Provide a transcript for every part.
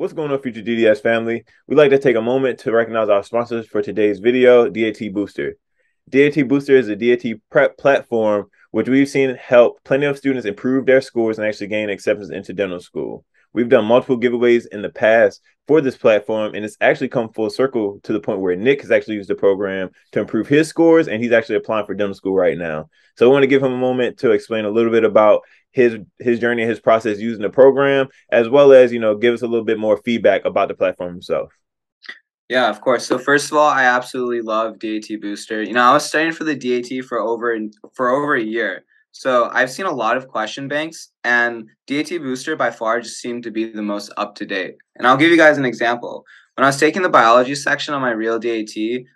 What's going on, Future DDS family? We'd like to take a moment to recognize our sponsors for today's video, DAT Booster. DAT Booster is a DAT prep platform which we've seen help plenty of students improve their scores and actually gain acceptance into dental school. We've done multiple giveaways in the past for this platform, and it's actually come full circle to the point where Nick has actually used the program to improve his scores, and he's actually applying for dental school right now. So I want to give him a moment to explain a little bit about his his journey, his process using the program, as well as you know give us a little bit more feedback about the platform himself. Yeah, of course. So first of all, I absolutely love DAT Booster. You know, I was studying for the DAT for over for over a year. So I've seen a lot of question banks, and DAT Booster by far just seemed to be the most up to date. And I'll give you guys an example. When I was taking the biology section on my real DAT,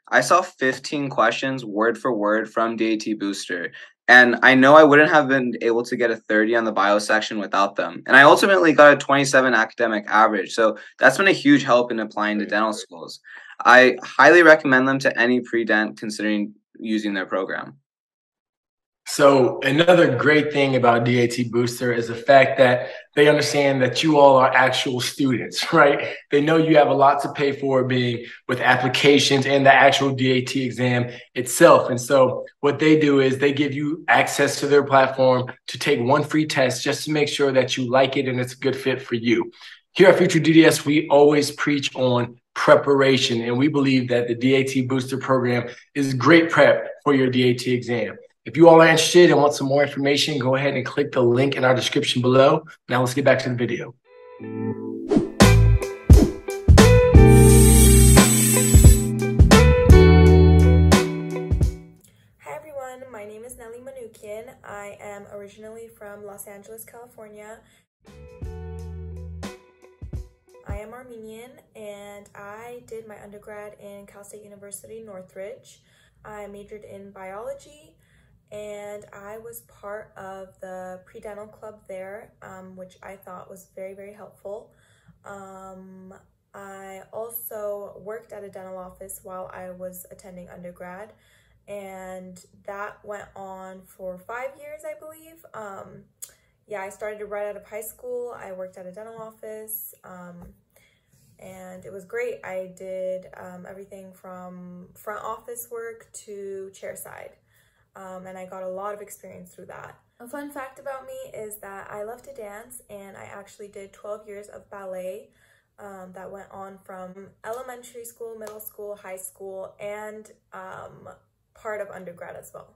I saw 15 questions word for word from DAT Booster. And I know I wouldn't have been able to get a 30 on the bio section without them. And I ultimately got a 27 academic average. So that's been a huge help in applying to dental schools. I highly recommend them to any pre dent considering using their program. So another great thing about DAT Booster is the fact that they understand that you all are actual students, right? They know you have a lot to pay for being with applications and the actual DAT exam itself. And so what they do is they give you access to their platform to take one free test just to make sure that you like it and it's a good fit for you. Here at Future DDS, we always preach on preparation, and we believe that the DAT Booster program is great prep for your DAT exam. If you all are interested and want some more information, go ahead and click the link in our description below. Now let's get back to the video. Hi everyone, my name is Nellie Manoukian. I am originally from Los Angeles, California. I am Armenian and I did my undergrad in Cal State University, Northridge. I majored in biology and I was part of the pre-dental club there, um, which I thought was very, very helpful. Um, I also worked at a dental office while I was attending undergrad, and that went on for five years, I believe. Um, yeah, I started right out of high school. I worked at a dental office, um, and it was great. I did um, everything from front office work to chairside um, and I got a lot of experience through that. A fun fact about me is that I love to dance and I actually did 12 years of ballet um, that went on from elementary school, middle school, high school, and um, part of undergrad as well.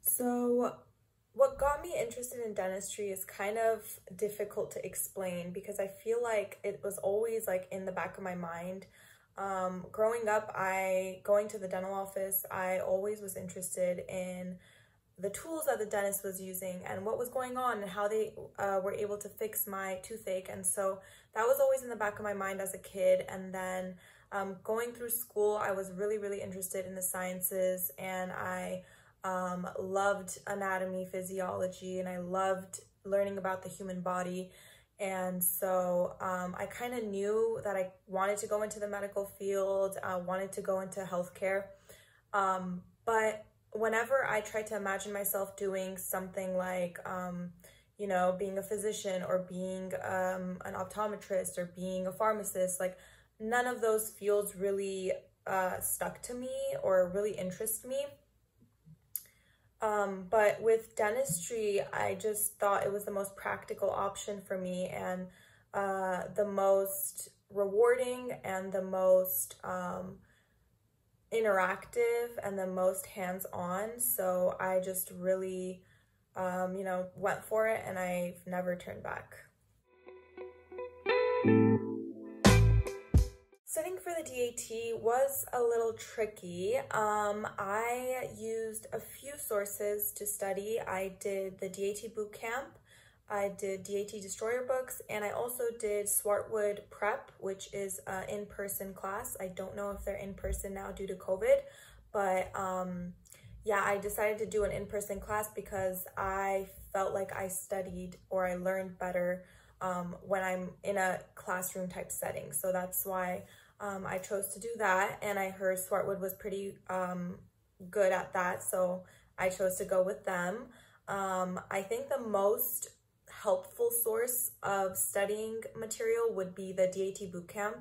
So what got me interested in dentistry is kind of difficult to explain because I feel like it was always like in the back of my mind um, growing up, I going to the dental office, I always was interested in the tools that the dentist was using and what was going on and how they uh, were able to fix my toothache. And so that was always in the back of my mind as a kid. And then um, going through school, I was really, really interested in the sciences and I um, loved anatomy, physiology, and I loved learning about the human body. And so um, I kind of knew that I wanted to go into the medical field, uh, wanted to go into healthcare. Um, but whenever I tried to imagine myself doing something like, um, you know, being a physician or being um, an optometrist or being a pharmacist, like none of those fields really uh, stuck to me or really interest me. Um, but with dentistry, I just thought it was the most practical option for me and uh, the most rewarding and the most um, interactive and the most hands-on. So I just really, um, you know, went for it and I've never turned back. Studying for the DAT was a little tricky. Um, I used a few sources to study. I did the DAT boot camp, I did DAT Destroyer books, and I also did Swartwood Prep, which is an in-person class. I don't know if they're in-person now due to COVID, but um, yeah, I decided to do an in-person class because I felt like I studied or I learned better um, when I'm in a classroom type setting. So that's why um, I chose to do that and I heard Swartwood was pretty um, good at that. So I chose to go with them. Um, I think the most helpful source of studying material would be the DAT Bootcamp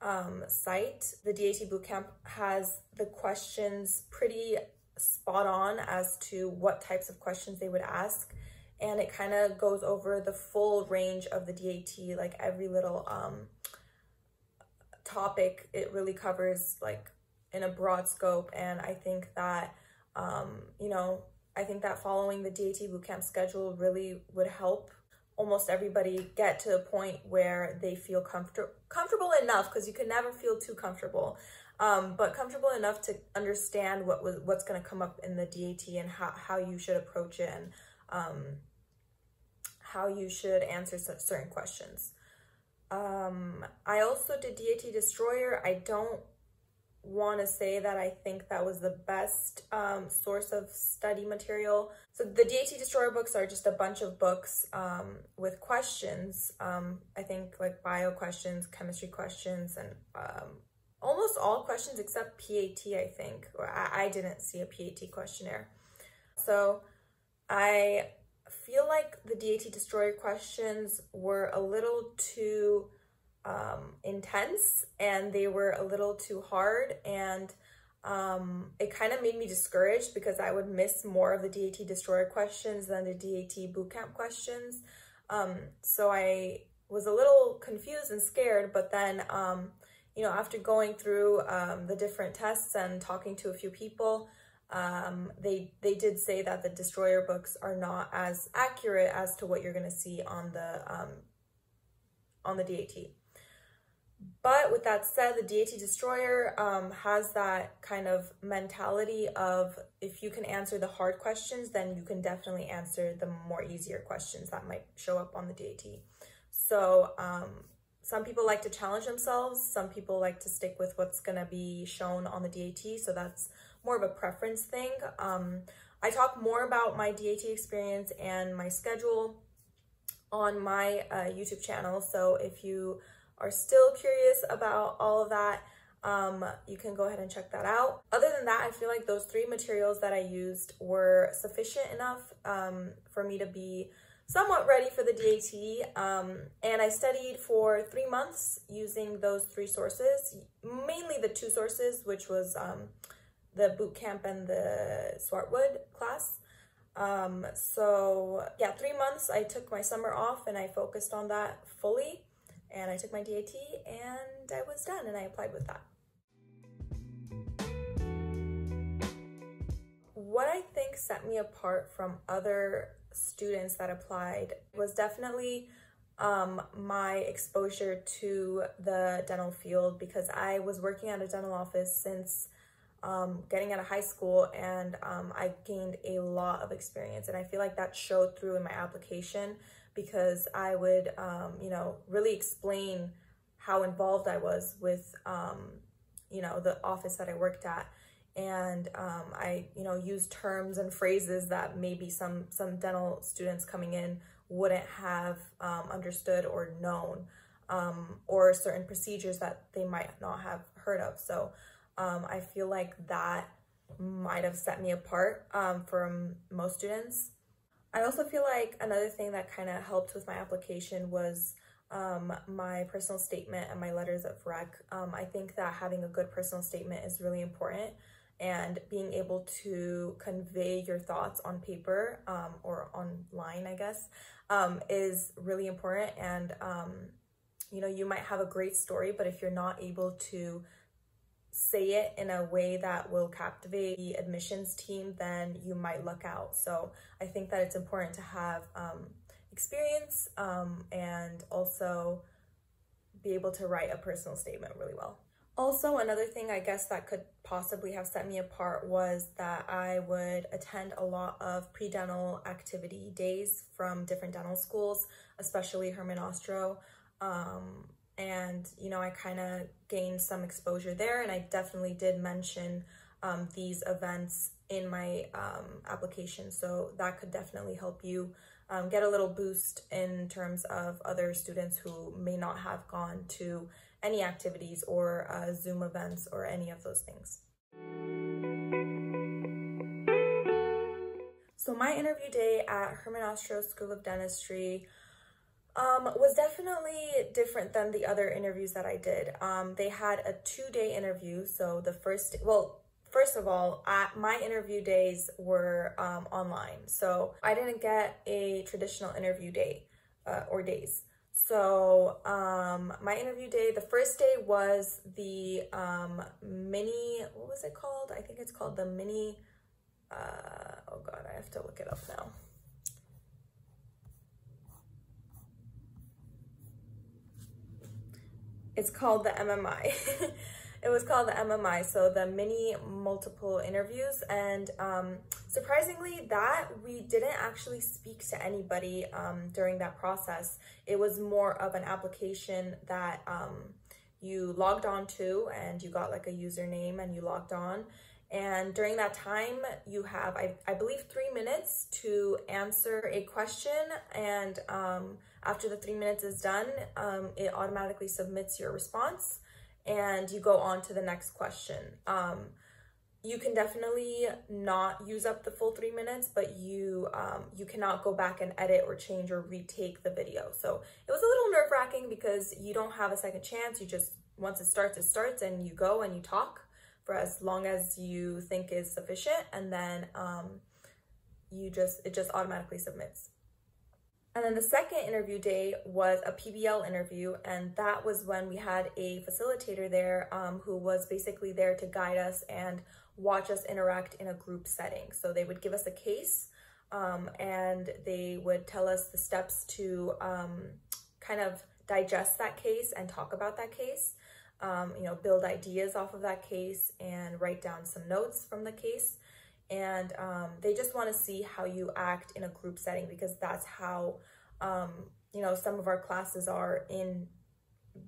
um, site. The DAT Bootcamp has the questions pretty spot on as to what types of questions they would ask. And it kind of goes over the full range of the DAT, like every little um, topic it really covers like in a broad scope. And I think that, um, you know, I think that following the DAT bootcamp schedule really would help almost everybody get to a point where they feel comfortable comfortable enough because you can never feel too comfortable um, but comfortable enough to understand what was what's going to come up in the DAT and how, how you should approach it and um, how you should answer certain questions. Um, I also did DAT Destroyer. I don't want to say that I think that was the best um, source of study material. So the DAT Destroyer books are just a bunch of books um, with questions. Um, I think like bio questions, chemistry questions, and um, almost all questions except PAT, I think. Or I, I didn't see a PAT questionnaire. So I feel like the DAT Destroyer questions were a little too um, intense and they were a little too hard and um, it kind of made me discouraged because I would miss more of the DAT Destroyer questions than the DAT Bootcamp questions. Um, so I was a little confused and scared, but then, um, you know, after going through um, the different tests and talking to a few people, um, they they did say that the Destroyer books are not as accurate as to what you're going to see on the um, on the DAT. But with that said, the DAT Destroyer um, has that kind of mentality of if you can answer the hard questions, then you can definitely answer the more easier questions that might show up on the DAT. So um, some people like to challenge themselves. Some people like to stick with what's going to be shown on the DAT. So that's more of a preference thing. Um, I talk more about my DAT experience and my schedule on my uh, YouTube channel. So if you are still curious about all of that, um, you can go ahead and check that out. Other than that, I feel like those three materials that I used were sufficient enough um, for me to be somewhat ready for the DAT. Um, and I studied for three months using those three sources, mainly the two sources, which was um, the boot camp and the Swartwood class. Um, so yeah, three months, I took my summer off and I focused on that fully and I took my DAT and I was done and I applied with that. What I think set me apart from other students that applied was definitely um, my exposure to the dental field because I was working at a dental office since um, getting out of high school and um, I gained a lot of experience and I feel like that showed through in my application because I would, um, you know, really explain how involved I was with, um, you know, the office that I worked at. And um, I, you know, used terms and phrases that maybe some, some dental students coming in wouldn't have um, understood or known, or certain procedures that they might not have heard of. So um, I feel like that might have set me apart from most students. I also feel like another thing that kind of helped with my application was um, my personal statement and my letters of rec. Um, I think that having a good personal statement is really important and being able to convey your thoughts on paper um, or online, I guess, um, is really important. And, um, you know, you might have a great story, but if you're not able to say it in a way that will captivate the admissions team, then you might luck out. So I think that it's important to have um, experience um, and also be able to write a personal statement really well. Also, another thing I guess that could possibly have set me apart was that I would attend a lot of pre-dental activity days from different dental schools, especially Herman Ostrow. Um, and you know I kind of gained some exposure there and I definitely did mention um, these events in my um, application so that could definitely help you um, get a little boost in terms of other students who may not have gone to any activities or uh, Zoom events or any of those things. So my interview day at Herman Ostrow School of Dentistry um, was definitely different than the other interviews that I did. Um, they had a two-day interview. So the first, well, first of all, my interview days were um, online. So I didn't get a traditional interview day uh, or days. So um, my interview day, the first day was the um, mini, what was it called? I think it's called the mini, uh, oh God, I have to look it up now. It's called the MMI. it was called the MMI, so the mini multiple interviews. And um, surprisingly, that we didn't actually speak to anybody um, during that process. It was more of an application that um, you logged on to and you got like a username and you logged on. And during that time, you have, I, I believe, three minutes to answer a question. And um, after the three minutes is done, um, it automatically submits your response and you go on to the next question. Um, you can definitely not use up the full three minutes, but you um, you cannot go back and edit or change or retake the video. So it was a little nerve wracking because you don't have a second chance. You just, once it starts, it starts and you go and you talk for as long as you think is sufficient. And then um, you just, it just automatically submits. And then the second interview day was a PBL interview, and that was when we had a facilitator there um, who was basically there to guide us and watch us interact in a group setting. So they would give us a case um, and they would tell us the steps to um, kind of digest that case and talk about that case, um, you know, build ideas off of that case and write down some notes from the case and um, they just want to see how you act in a group setting because that's how um, you know some of our classes are in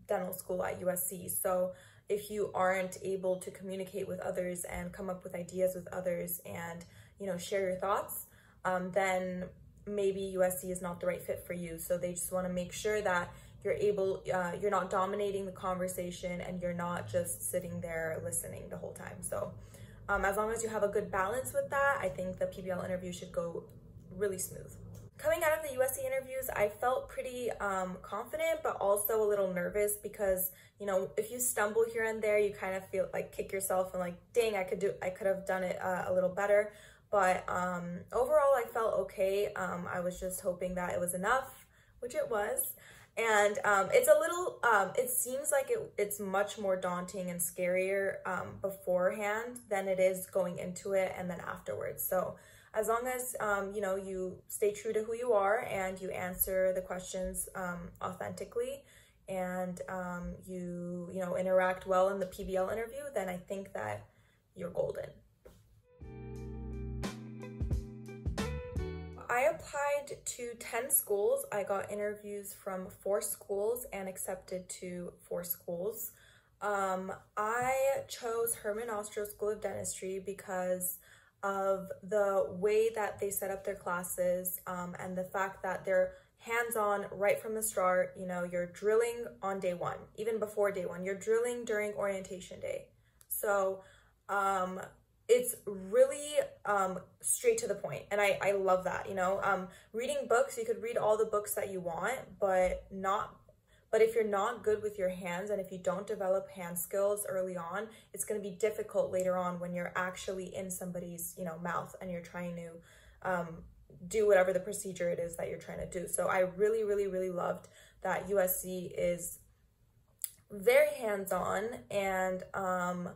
dental school at USC. So if you aren't able to communicate with others and come up with ideas with others and you know share your thoughts, um, then maybe USC is not the right fit for you. So they just want to make sure that you're able, uh, you're not dominating the conversation and you're not just sitting there listening the whole time. So um, as long as you have a good balance with that, I think the PBL interview should go really smooth. Coming out of the USC interviews, I felt pretty um, confident, but also a little nervous because, you know, if you stumble here and there, you kind of feel like kick yourself and like, dang, I could do, I could have done it uh, a little better. But um, overall, I felt okay. Um, I was just hoping that it was enough, which it was and um, it's a little um, it seems like it, it's much more daunting and scarier um, beforehand than it is going into it and then afterwards. So as long as um, you know you stay true to who you are and you answer the questions um, authentically and um, you you know interact well in the pbl interview then i think that you're golden I applied to 10 schools. I got interviews from four schools and accepted to four schools. Um, I chose Herman Ostrow School of Dentistry because of the way that they set up their classes um, and the fact that they're hands-on right from the start. You know, you're drilling on day one, even before day one. You're drilling during orientation day. So um, it's really um, straight to the point and I, I love that you know? Um, reading books you could read all the books that you want but not but if you're not good with your hands and if you don't develop hand skills early on it's going to be difficult later on when you're actually in somebody's you know mouth and you're trying to um, do whatever the procedure it is that you're trying to do. So I really really really loved that USC is very hands-on and um,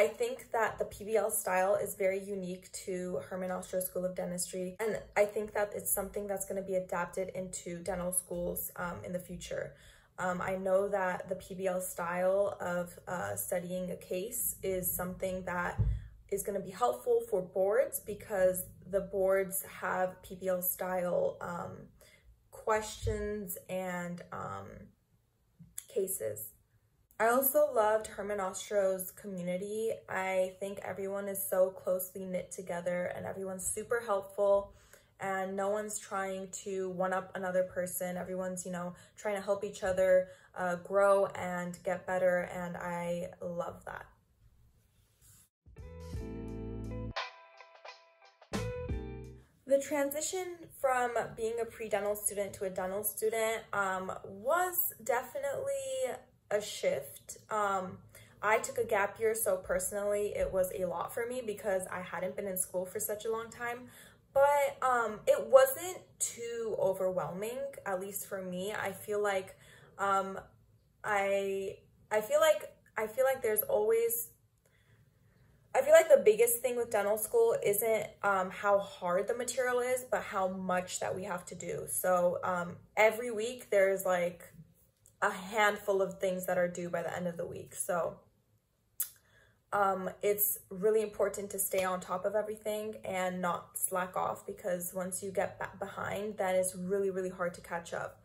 I think that the PBL style is very unique to Herman Ostrow School of Dentistry. And I think that it's something that's going to be adapted into dental schools um, in the future. Um, I know that the PBL style of uh, studying a case is something that is going to be helpful for boards because the boards have PBL style um, questions and um, cases. I also loved Herman Ostrow's community. I think everyone is so closely knit together and everyone's super helpful and no one's trying to one up another person. Everyone's, you know, trying to help each other uh, grow and get better and I love that. the transition from being a pre-dental student to a dental student um, was definitely a shift. Um, I took a gap year, so personally, it was a lot for me because I hadn't been in school for such a long time. But um, it wasn't too overwhelming, at least for me. I feel like um, I I feel like I feel like there's always I feel like the biggest thing with dental school isn't um, how hard the material is, but how much that we have to do. So um, every week there's like a handful of things that are due by the end of the week. So um, it's really important to stay on top of everything and not slack off because once you get behind, then it's really, really hard to catch up.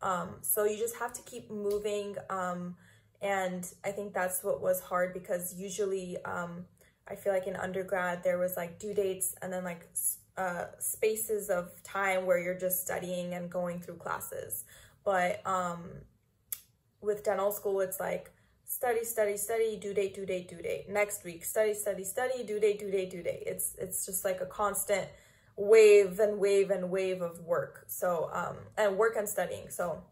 Um, so you just have to keep moving. Um, and I think that's what was hard because usually um, I feel like in undergrad there was like due dates and then like uh, spaces of time where you're just studying and going through classes. But um, with dental school, it's like study, study, study, due date, due date, due date. Next week, study, study, study, due date, due date, due date. It's it's just like a constant wave and wave and wave of work. So um, and work and studying. So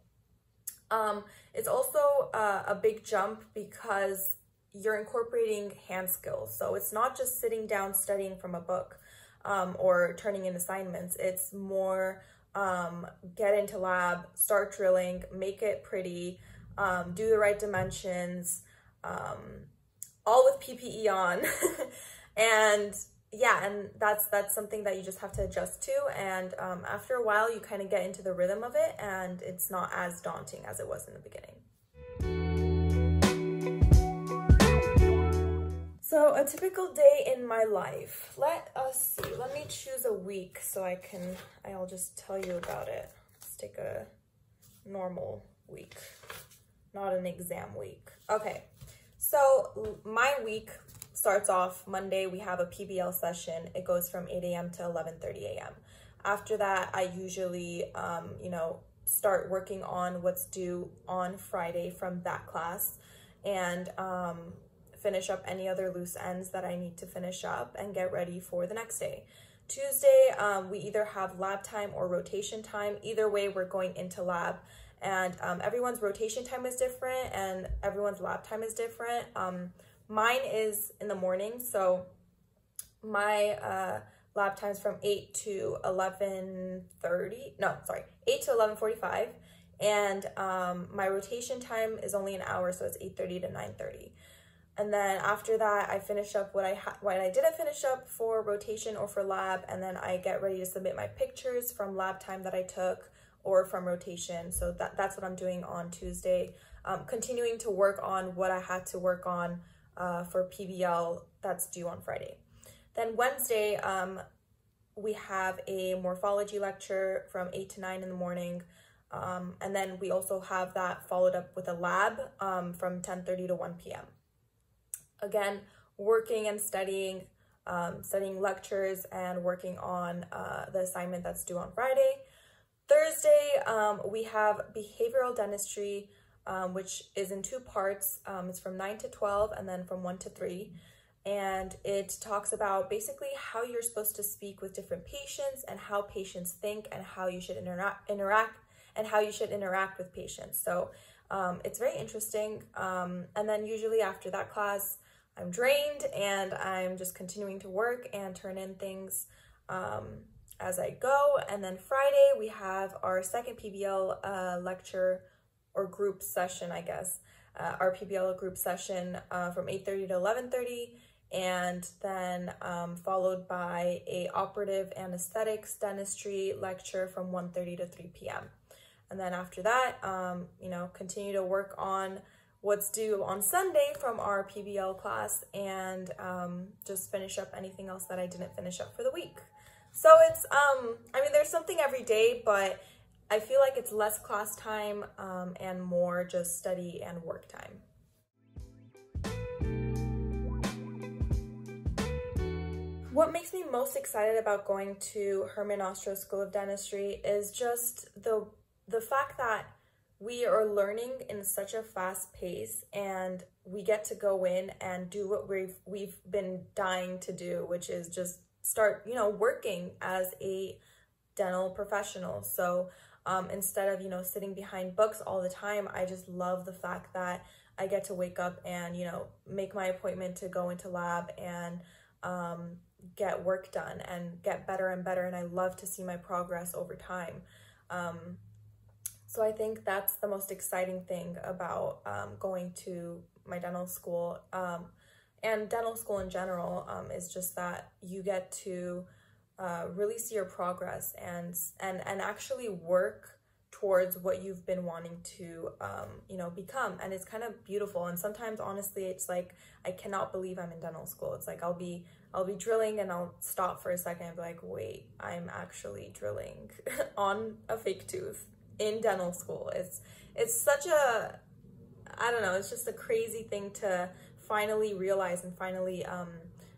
um, it's also uh, a big jump because you're incorporating hand skills. So it's not just sitting down studying from a book um, or turning in assignments. It's more um, get into lab, start drilling, make it pretty, um, do the right dimensions, um, all with PPE on. and yeah, and that's that's something that you just have to adjust to. And um, after a while, you kind of get into the rhythm of it, and it's not as daunting as it was in the beginning. So a typical day in my life. Let us see. Let me choose a week so I can, I'll just tell you about it. Let's take a normal week, not an exam week. Okay, so my week starts off Monday. We have a PBL session. It goes from 8 a.m. to 11.30 a.m. After that, I usually, um, you know, start working on what's due on Friday from that class. And um, finish up any other loose ends that I need to finish up and get ready for the next day. Tuesday, um, we either have lab time or rotation time. Either way, we're going into lab and um, everyone's rotation time is different and everyone's lab time is different. Um, mine is in the morning, so my uh, lab time is from 8 to 11.30, no, sorry, 8 to 11.45, and um, my rotation time is only an hour, so it's 8.30 to 9.30. And then after that, I finish up what I ha- what I didn't finish up for rotation or for lab, and then I get ready to submit my pictures from lab time that I took or from rotation. So that that's what I'm doing on Tuesday. Um, continuing to work on what I had to work on uh, for PBL that's due on Friday. Then Wednesday, um, we have a morphology lecture from 8 to 9 in the morning. Um, and then we also have that followed up with a lab um, from 10.30 to 1 p.m again, working and studying, um, studying lectures and working on uh, the assignment that's due on Friday. Thursday, um, we have behavioral dentistry, um, which is in two parts. Um, it's from 9 to 12 and then from 1 to 3. And it talks about basically how you're supposed to speak with different patients and how patients think and how you should interact, interact and how you should interact with patients. So um, it's very interesting. Um, and then usually after that class, I'm drained and I'm just continuing to work and turn in things um, as I go. And then Friday, we have our second PBL uh, lecture or group session, I guess. Uh, our PBL group session uh, from 8.30 to 11.30 and then um, followed by a operative anesthetics dentistry lecture from 1.30 to 3 p.m. And then after that, um, you know, continue to work on what's due on Sunday from our PBL class and um, just finish up anything else that I didn't finish up for the week. So it's, um, I mean, there's something every day, but I feel like it's less class time um, and more just study and work time. What makes me most excited about going to Herman Ostrow School of Dentistry is just the the fact that we are learning in such a fast pace and we get to go in and do what we've we've been dying to do which is just start, you know, working as a dental professional. So um, instead of, you know, sitting behind books all the time, I just love the fact that I get to wake up and, you know, make my appointment to go into lab and um, get work done and get better and better. And I love to see my progress over time. Um, so I think that's the most exciting thing about um, going to my dental school um, and dental school in general um, is just that you get to uh, really see your progress and and and actually work towards what you've been wanting to um, you know become. And it's kind of beautiful. And sometimes honestly it's like I cannot believe I'm in dental school. It's like I'll be I'll be drilling and I'll stop for a second and be like wait I'm actually drilling on a fake tooth in dental school. It's it's such a I don't know it's just a crazy thing to finally realize and finally um,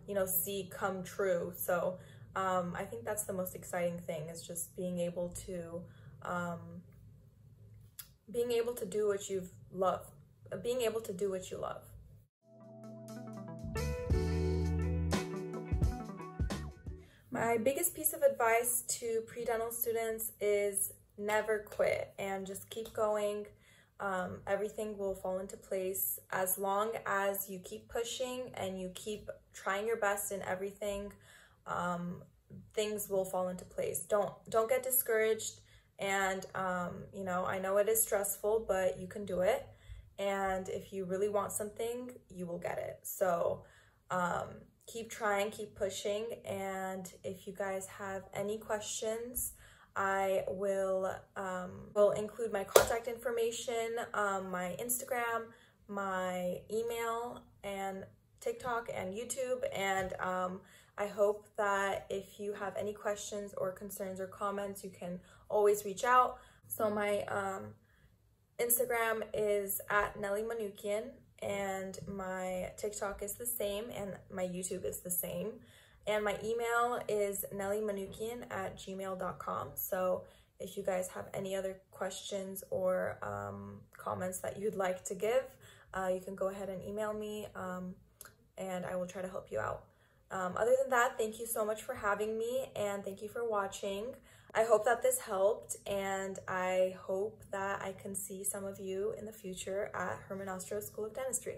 you know see come true so um, I think that's the most exciting thing is just being able to um, being able to do what you love, being able to do what you love. My biggest piece of advice to pre-dental students is never quit and just keep going. Um, everything will fall into place as long as you keep pushing and you keep trying your best in everything um, things will fall into place. Don't don't get discouraged. And um, you know, I know it is stressful, but you can do it. And if you really want something, you will get it. So um, keep trying, keep pushing. And if you guys have any questions, I will um, will include my contact information, um, my Instagram, my email, and TikTok and YouTube. And um, I hope that if you have any questions or concerns or comments, you can always reach out. So my um, Instagram is at Nellie Manoukian and my TikTok is the same and my YouTube is the same. And my email is nelliemanoukian at gmail.com. So if you guys have any other questions or um, comments that you'd like to give, uh, you can go ahead and email me um, and I will try to help you out. Um, other than that, thank you so much for having me and thank you for watching. I hope that this helped and I hope that I can see some of you in the future at Herman Ostrow School of Dentistry.